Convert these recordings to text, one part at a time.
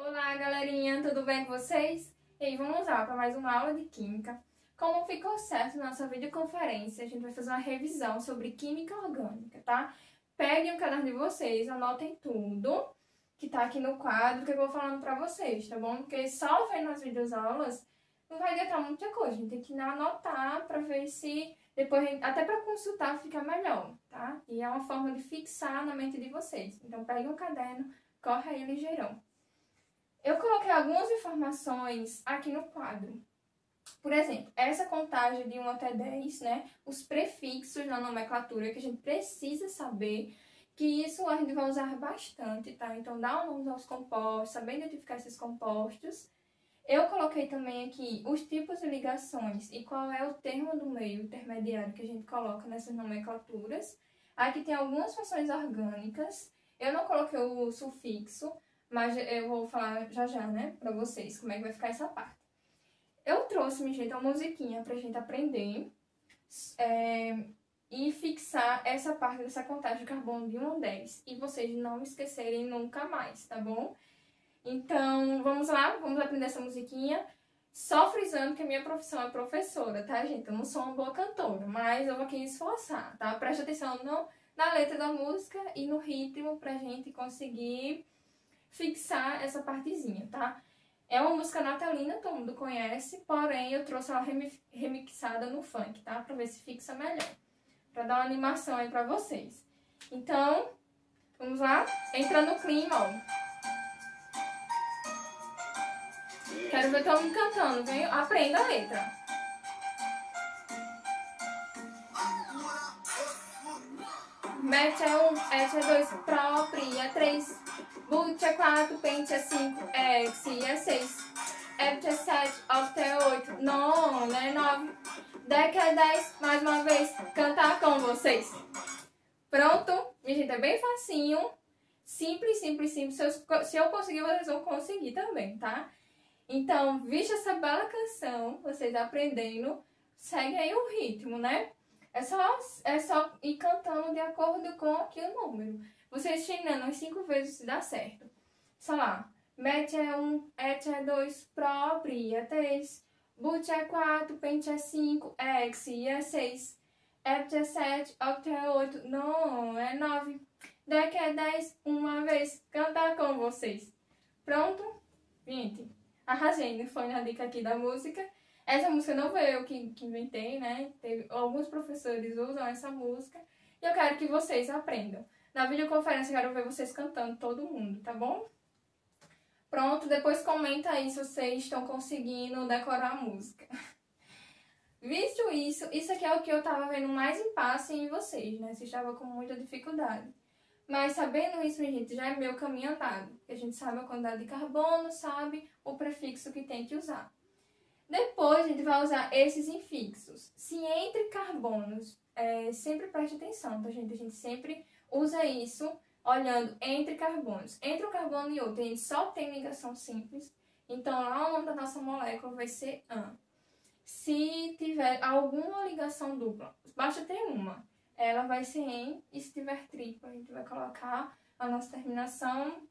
Olá, galerinha, tudo bem com vocês? E aí, vamos lá para mais uma aula de Química. Como ficou certo na nossa videoconferência, a gente vai fazer uma revisão sobre Química Orgânica, tá? Peguem o caderno de vocês, anotem tudo que tá aqui no quadro que eu vou falando para vocês, tá bom? Porque só vendo as videoaulas não vai adiantar muita coisa, a gente tem que anotar para ver se depois, até para consultar fica melhor, tá? E é uma forma de fixar na mente de vocês. Então, peguem um caderno, corre aí ligeirão. Eu coloquei algumas informações aqui no quadro. Por exemplo, essa contagem de 1 até 10, né? Os prefixos na nomenclatura que a gente precisa saber, que isso a gente vai usar bastante, tá? Então, dá um nome aos compostos, saber identificar esses compostos. Eu coloquei também aqui os tipos de ligações e qual é o termo do meio intermediário que a gente coloca nessas nomenclaturas. Aqui tem algumas funções orgânicas. Eu não coloquei o sufixo, mas eu vou falar já já, né, pra vocês como é que vai ficar essa parte. Eu trouxe, minha gente, uma musiquinha pra gente aprender é, e fixar essa parte dessa contagem de carbono de 1 a 10. E vocês não esquecerem nunca mais, tá bom? Então, vamos lá, vamos aprender essa musiquinha. Só frisando que a minha profissão é professora, tá, gente? Eu não sou uma boa cantora, mas eu vou aqui esforçar, tá? Preste atenção no, na letra da música e no ritmo pra gente conseguir fixar essa partezinha, tá? É uma música natalina, todo mundo conhece, porém eu trouxe ela remixada no funk, tá? Pra ver se fixa melhor. Pra dar uma animação aí pra vocês. Então, vamos lá? Entra no clima, ó. Quero ver todo mundo cantando, vem? Aprenda a letra. Match é um, Etch é dois, Propri é três, Boot é quatro, Pente é cinco, X é seis, Ept é sete, Oct é oito, Non é nove, Deck é dez, mais uma vez, cantar com vocês. Pronto? Minha gente, é bem facinho. Simples, simples, simples. Se eu, se eu conseguir, vocês vão conseguir também, tá? Então, vista essa bela canção, vocês aprendendo, segue aí o ritmo, né? É só, é só ir cantando de acordo com aqui o número. Vocês treinando as cinco vezes se dá certo. Sei lá, Met é um, Et é dois, Propri é três, Boot é quatro, Pente é cinco, X é seis, Ept é sete, Oct é oito, Non é nove, Deck é dez, uma vez, cantar com vocês. Pronto? Gente, arrasei, não foi na dica aqui da música. Essa música não foi eu que, que inventei, né? Teve, alguns professores usam essa música e eu quero que vocês aprendam. Na videoconferência eu quero ver vocês cantando, todo mundo, tá bom? Pronto, depois comenta aí se vocês estão conseguindo decorar a música. Visto isso, isso aqui é o que eu tava vendo mais impasse em vocês, né? Vocês estavam com muita dificuldade. Mas sabendo isso, minha gente, já é meu caminho andado. A gente sabe a quantidade de carbono, sabe o prefixo que tem que usar. Depois a gente vai usar esses infixos. Se entre carbonos, é, sempre preste atenção, tá, gente? A gente sempre usa isso olhando entre carbonos. Entre um carbono e outro, a gente só tem ligação simples. Então, lá o nome da nossa molécula vai ser AN. Se tiver alguma ligação dupla, basta ter uma ela vai ser em, e se tiver tripla, a gente vai colocar a nossa terminação,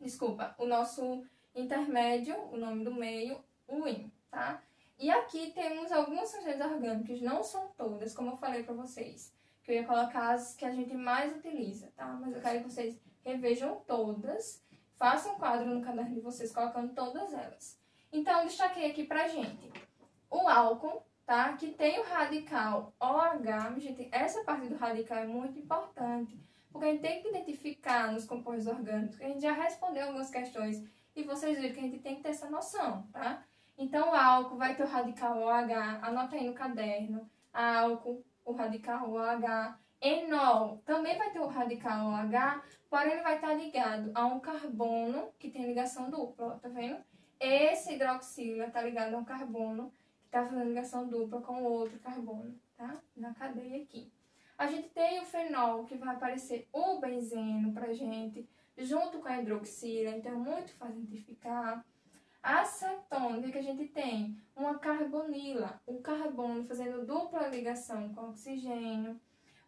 desculpa, o nosso intermédio, o nome do meio, o in, tá? E aqui temos algumas substâncias orgânicas, não são todas, como eu falei para vocês, que eu ia colocar as que a gente mais utiliza, tá? Mas eu quero que vocês revejam todas, façam um quadro no caderno de vocês colocando todas elas. Então, destaquei aqui pra gente o álcool, tá? Que tem o radical OH, gente, essa parte do radical é muito importante, porque a gente tem que identificar nos compostos orgânicos, a gente já respondeu algumas questões e vocês viram que a gente tem que ter essa noção, tá? Então, o álcool vai ter o radical OH, anota aí no caderno, álcool, o radical OH, enol também vai ter o radical OH, porém ele vai estar ligado a um carbono que tem ligação dupla, tá vendo? Esse hidroxilo está ligado a um carbono está fazendo ligação dupla com o outro carbono, tá? Na cadeia aqui. A gente tem o fenol, que vai aparecer o benzeno pra gente, junto com a hidroxila, então é muito fácil identificar. Acetona, o que a gente tem? Uma carbonila, o carbono fazendo dupla ligação com o oxigênio.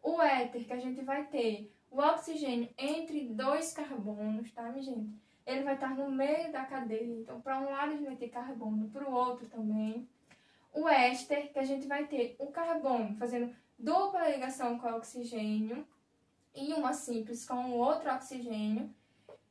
O éter, que a gente vai ter o oxigênio entre dois carbonos, tá, minha gente? ele vai estar no meio da cadeia. Então, para um lado a gente vai ter carbono, para o outro também. O éster, que a gente vai ter um carbono fazendo dupla ligação com o oxigênio e uma simples com o outro oxigênio,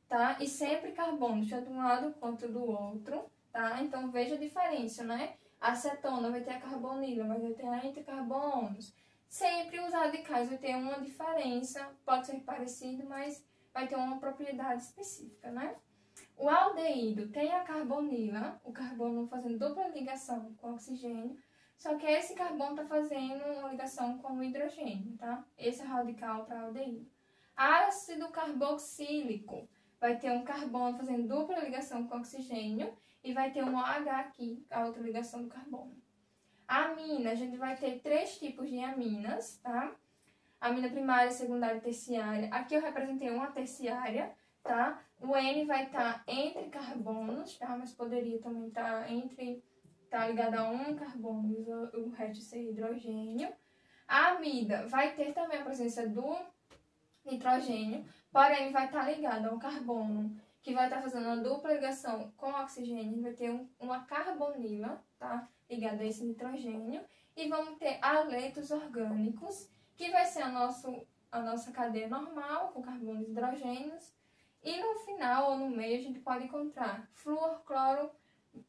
tá? E sempre carbono, tanto de um lado quanto do outro, tá? Então, veja a diferença, né? Acetona vai ter a carbonila, vai ter a entre carbonos. Sempre os radicais vai ter uma diferença, pode ser parecido, mas vai ter uma propriedade específica, né? O aldeído tem a carbonila, o carbono fazendo dupla ligação com o oxigênio, só que esse carbono está fazendo uma ligação com o hidrogênio, tá? Esse é radical para aldeído. Ácido carboxílico vai ter um carbono fazendo dupla ligação com oxigênio e vai ter um OH aqui, a outra ligação do carbono. A amina, a gente vai ter três tipos de aminas, tá? Amina primária, secundária e terciária. Aqui eu representei uma terciária, tá? O N vai estar tá entre carbonos, tá? Mas poderia também estar tá entre, tá ligado a um carbono o resto ser hidrogênio. A amida vai ter também a presença do nitrogênio, porém vai estar tá ligado a um carbono que vai estar tá fazendo uma dupla ligação com o oxigênio, vai ter um, uma carbonila, tá? Ligada a esse nitrogênio. E vamos ter aletos orgânicos, que vai ser a, nosso, a nossa cadeia normal, com carbonos e hidrogênios. E no final, ou no meio, a gente pode encontrar flúor, cloro,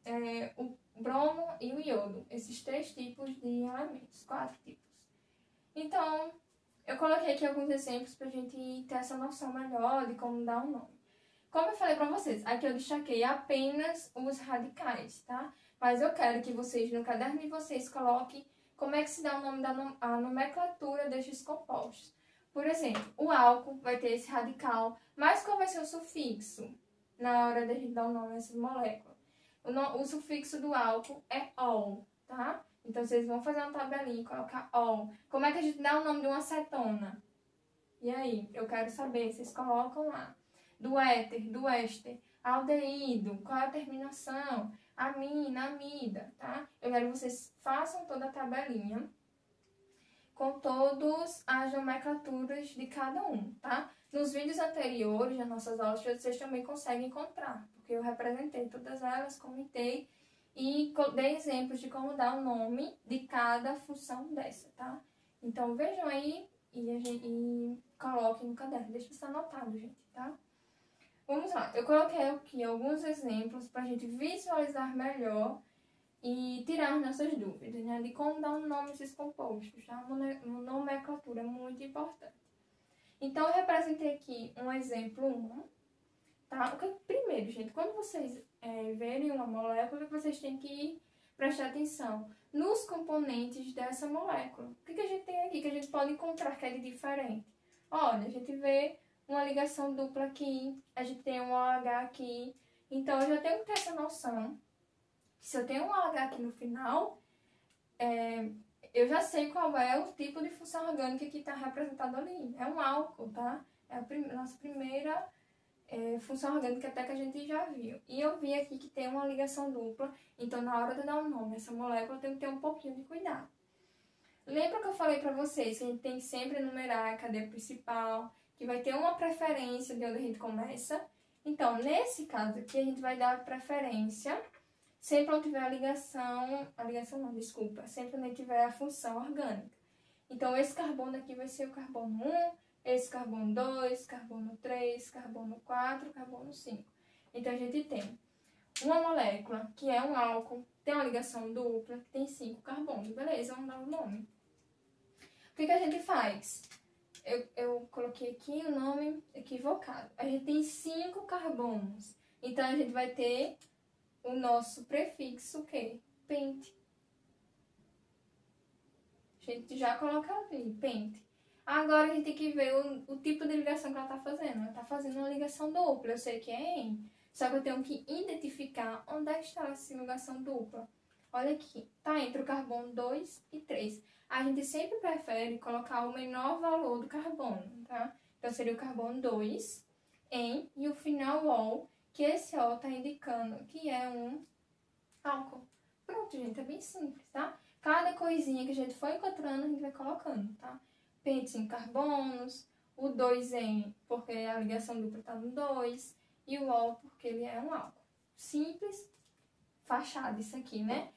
é, o bromo e o iodo. Esses três tipos de elementos, quatro tipos. Então, eu coloquei aqui alguns exemplos para a gente ter essa noção melhor de como dar um nome. Como eu falei para vocês, aqui eu destaquei apenas os radicais, tá? Mas eu quero que vocês, no caderno de vocês, coloquem como é que se dá o nome da a nomenclatura destes compostos. Por exemplo, o álcool vai ter esse radical, mas qual vai ser o sufixo na hora de a gente dar o nome a essa molécula? O, no, o sufixo do álcool é ol, tá? Então vocês vão fazer uma tabelinha e colocar ol. Como é que a gente dá o nome de uma acetona? E aí, eu quero saber, vocês colocam lá. Do éter, do éster, aldeído, qual é a terminação? amina, amida, tá? Eu quero que vocês façam toda a tabelinha com todas as nomenclaturas de cada um, tá? Nos vídeos anteriores, nas nossas aulas, vocês também conseguem encontrar, porque eu representei todas elas, comentei e dei exemplos de como dar o nome de cada função dessa, tá? Então vejam aí e, e coloquem no caderno, deixa isso anotado, gente, tá? Vamos lá, eu coloquei aqui alguns exemplos para a gente visualizar melhor e tirar nossas dúvidas, né? De como dar um nome a esses compostos, tá? Uma nomenclatura muito importante. Então, eu representei aqui um exemplo 1, tá? O que, primeiro, gente, quando vocês é, verem uma molécula, vocês têm que prestar atenção nos componentes dessa molécula. O que, que a gente tem aqui que a gente pode encontrar que é de diferente? Olha, a gente vê uma ligação dupla aqui, a gente tem um OH aqui. Então, eu já tenho que ter essa noção. Se eu tenho um OH aqui no final, é, eu já sei qual é o tipo de função orgânica que está representado ali. É um álcool, tá? É a prim nossa primeira é, função orgânica até que a gente já viu. E eu vi aqui que tem uma ligação dupla, então na hora de dar um nome essa molécula tenho que ter um pouquinho de cuidado. Lembra que eu falei para vocês que a gente tem que sempre enumerar a cadeia principal, que vai ter uma preferência de onde a gente começa. Então, nesse caso aqui, a gente vai dar preferência sempre onde tiver a ligação, a ligação não, desculpa, sempre onde tiver a função orgânica. Então, esse carbono aqui vai ser o carbono 1, esse carbono 2, carbono 3, carbono 4, carbono 5. Então, a gente tem uma molécula que é um álcool, tem uma ligação dupla, que tem 5 carbonos, beleza? Vamos dar o um nome. O que, que a gente faz? eu, eu coloquei aqui o nome equivocado. A gente tem cinco carbonos. Então, a gente vai ter o nosso prefixo, o quê? Pente. A gente já coloca ali, pente. Agora, a gente tem que ver o, o tipo de ligação que ela está fazendo. Ela está fazendo uma ligação dupla. Eu sei que é em. Só que eu tenho que identificar onde está essa ligação dupla. Olha aqui, tá entre o carbono 2 e 3 a gente sempre prefere colocar o menor valor do carbono, tá? Então, seria o carbono 2 em e o final ol, que esse ol está indicando que é um álcool. Pronto, gente, é bem simples, tá? Cada coisinha que a gente for encontrando, a gente vai colocando, tá? Pente em carbonos, o 2 em, porque a ligação dupla está no 2, e o ol porque ele é um álcool. Simples, fachada isso aqui, né?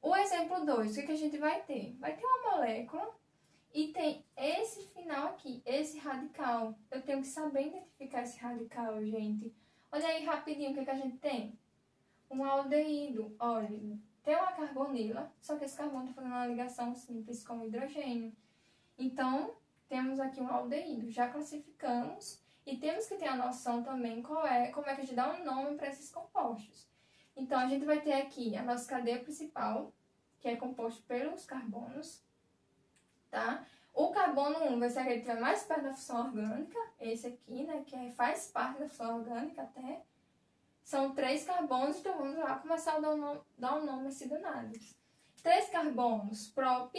O exemplo 2, o que, que a gente vai ter? Vai ter uma molécula e tem esse final aqui, esse radical. Eu tenho que saber identificar esse radical, gente. Olha aí rapidinho o que, que a gente tem. Um aldeído. Olha, tem uma carbonila, só que esse carbono está fazendo uma ligação simples com o hidrogênio. Então, temos aqui um aldeído. Já classificamos e temos que ter a noção também qual é, como é que a gente dá um nome para esses compostos. Então, a gente vai ter aqui a nossa cadeia principal, que é composto pelos carbonos, tá? O carbono 1 vai ser aquele que vai mais perto da função orgânica, esse aqui, né, que faz parte da função orgânica até. São três carbonos, então vamos lá começar a dar um nome, dar um nome a esse danado. Três carbonos, prop.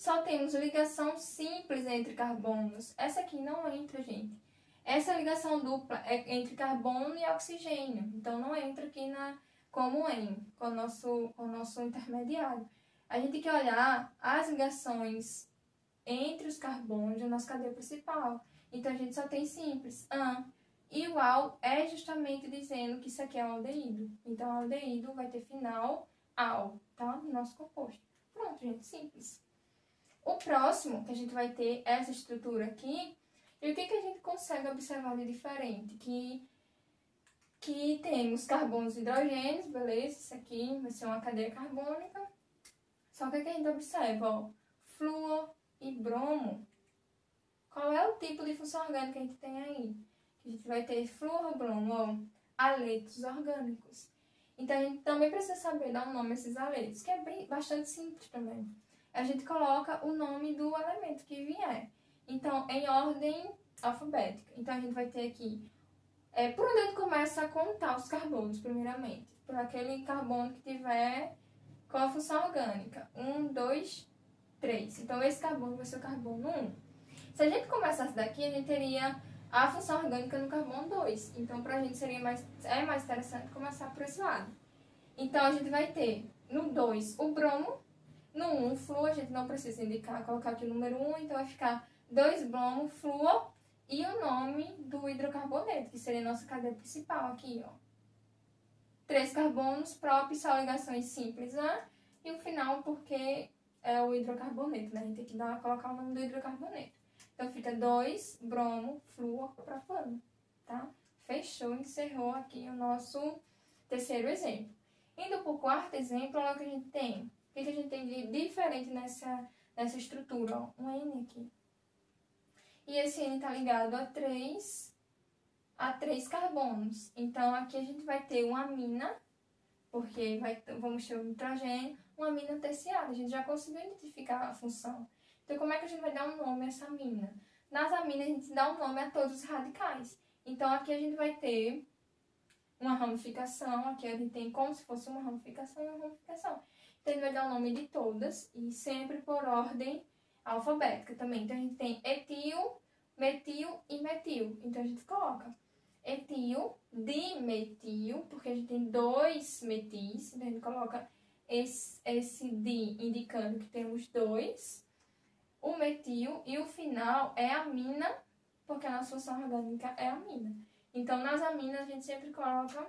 Só temos ligação simples entre carbonos. Essa aqui não entra, gente. Essa ligação dupla é entre carbono e oxigênio. Então não entra aqui na como em, com o nosso, com o nosso intermediário. A gente tem que olhar as ligações entre os carbonos da nossa cadeia principal. Então a gente só tem simples. Ah, igual é justamente dizendo que isso aqui é um aldeído. Então, aldeído vai ter final al, tá? No nosso composto. Pronto, gente, simples. O próximo que a gente vai ter essa estrutura aqui, e o que, que a gente consegue observar de diferente? Que, que temos carbonos e hidrogênios, beleza? Isso aqui vai ser uma cadeia carbônica. Só que o que a gente observa, ó, flúor e bromo. Qual é o tipo de função orgânica que a gente tem aí? a gente vai ter fluorobromo, ó, aletos orgânicos. Então a gente também precisa saber dar um nome a esses aletos, que é bem, bastante simples também. A gente coloca o nome do elemento que vier. Então, em ordem alfabética. Então a gente vai ter aqui. É, por onde a gente começa a contar os carbonos, primeiramente? Por aquele carbono que tiver com a função orgânica. Um, dois, três. Então esse carbono vai ser o carbono 1. Um. Se a gente começasse daqui, a gente teria a função orgânica no carbono 2. Então, para a gente seria mais, é mais interessante começar por esse lado. Então, a gente vai ter no 2 o bromo, no 1 um, o flúor, a gente não precisa indicar, colocar aqui o número 1, um, então vai ficar 2 bromo, flúor e o nome do hidrocarboneto, que seria a nossa cadeia principal aqui, ó. Três carbonos, próprios, só ligações simples, né? E o final, porque é o hidrocarboneto, né? A gente tem que dar, colocar o nome do hidrocarboneto. Então fica 2 bromo, flúor, propano, tá? Fechou, encerrou aqui o nosso terceiro exemplo. Indo para o quarto exemplo, olha o que a gente tem. O que a gente tem de diferente nessa, nessa estrutura? Um N aqui. E esse N está ligado a três, a três carbonos. Então, aqui a gente vai ter uma amina, porque vai, vamos ter o nitrogênio, uma amina terciária. A gente já conseguiu identificar a função. Então, como é que a gente vai dar um nome a essa amina? Nas aminas, a gente dá um nome a todos os radicais. Então, aqui a gente vai ter uma ramificação, aqui a gente tem como se fosse uma ramificação e uma ramificação. Então, gente vai dar o nome de todas e sempre por ordem alfabética também. Então, a gente tem etil, metil e metil. Então, a gente coloca etil, dimetil, porque a gente tem dois metis. Então, a gente coloca esse, esse di indicando que temos dois o metil e o final é amina, porque a nossa função orgânica é amina. Então, nas aminas, a gente sempre coloca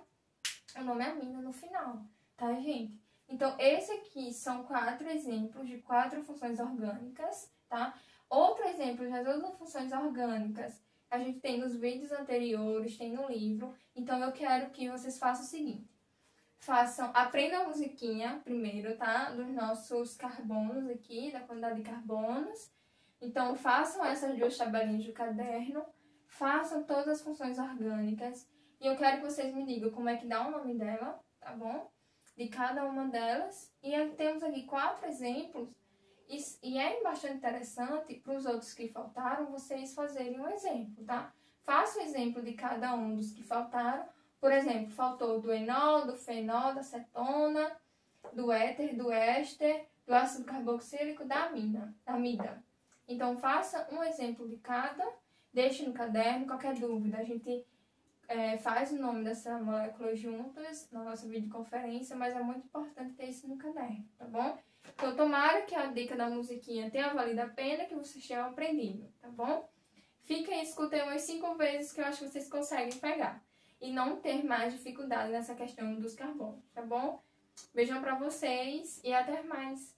o nome amina no final, tá, gente? Então, esse aqui são quatro exemplos de quatro funções orgânicas, tá? Outro exemplo das outras funções orgânicas a gente tem nos vídeos anteriores, tem no livro. Então, eu quero que vocês façam o seguinte façam, aprendam a musiquinha primeiro, tá? Dos nossos carbonos aqui, da quantidade de carbonos. Então, façam essas duas tabelinhas do caderno, façam todas as funções orgânicas. E eu quero que vocês me digam como é que dá o nome dela, tá bom? De cada uma delas. E temos aqui quatro exemplos. E, é bastante interessante para os outros que faltaram, vocês fazerem um exemplo, tá? Faça o exemplo de cada um dos que faltaram por exemplo, faltou do enol, do fenol, da cetona, do éter, do éster, do ácido carboxílico, da amina, da amida. Então, faça um exemplo de cada, deixe no caderno, qualquer dúvida, a gente é, faz o nome dessa molécula juntas na nossa videoconferência, mas é muito importante ter isso no caderno, tá bom? Então, tomara que a dica da musiquinha tenha valido a pena, que vocês tenham aprendido, tá bom? Fiquem e escutem umas cinco vezes que eu acho que vocês conseguem pegar. E não ter mais dificuldade nessa questão dos carbonos, tá bom? Beijão pra vocês e até mais.